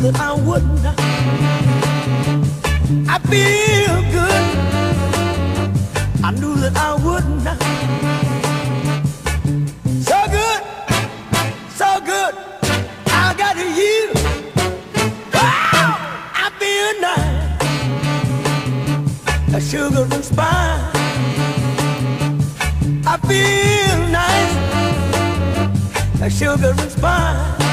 wouldn't. I feel good. I knew that I wouldn't. So good, so good. I got you. I feel nice. A sugar and spice. I feel nice. A sugar and spice.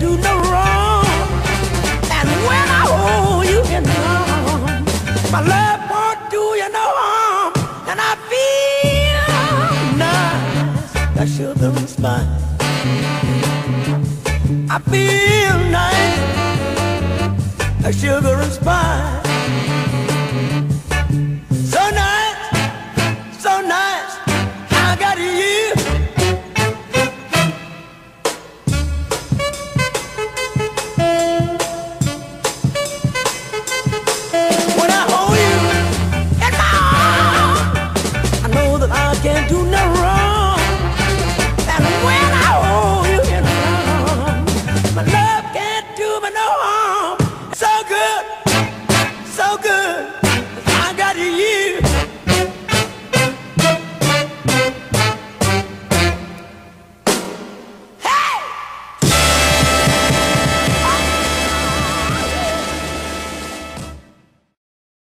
Do no wrong. And when I hold you in my arms, my love won't do you no harm. And I feel nice, that sugar and spice. I feel nice, that sugar and spice.